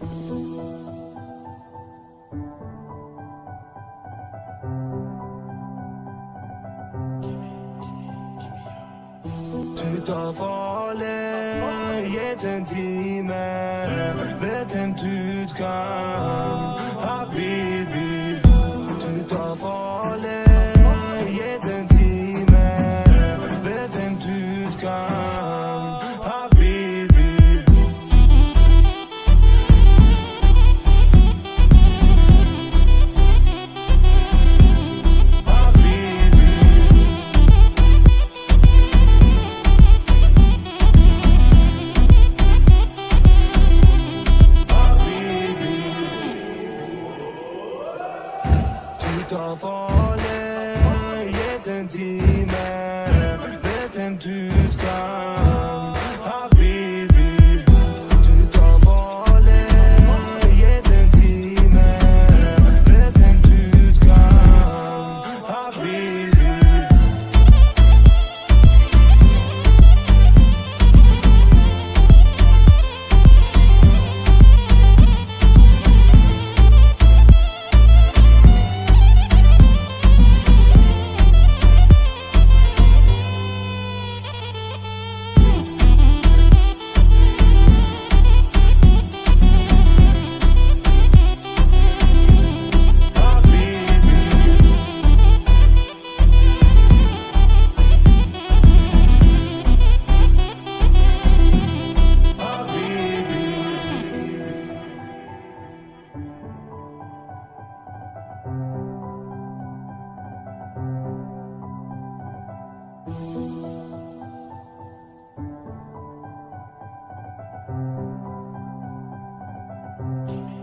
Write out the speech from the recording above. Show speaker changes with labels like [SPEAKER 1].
[SPEAKER 1] Du tar farlig, gitt en time. Vet kan. të fale Jetën time Vetëm ty.
[SPEAKER 2] Gimme,